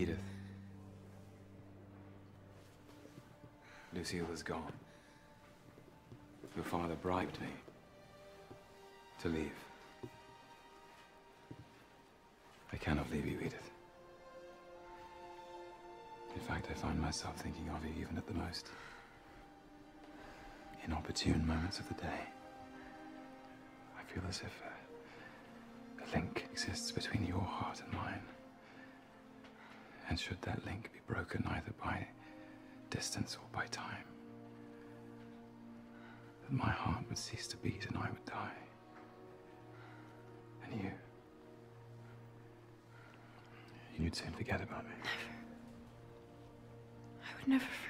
Edith. Lucille is gone. Your father bribed me to leave. I cannot leave you, Edith. In fact, I find myself thinking of you even at the most inopportune moments of the day. I feel as if a, a link exists between your heart and mine. And should that link be broken either by distance or by time, that my heart would cease to beat and I would die. And you. You'd soon forget about me. Never. I would never forget.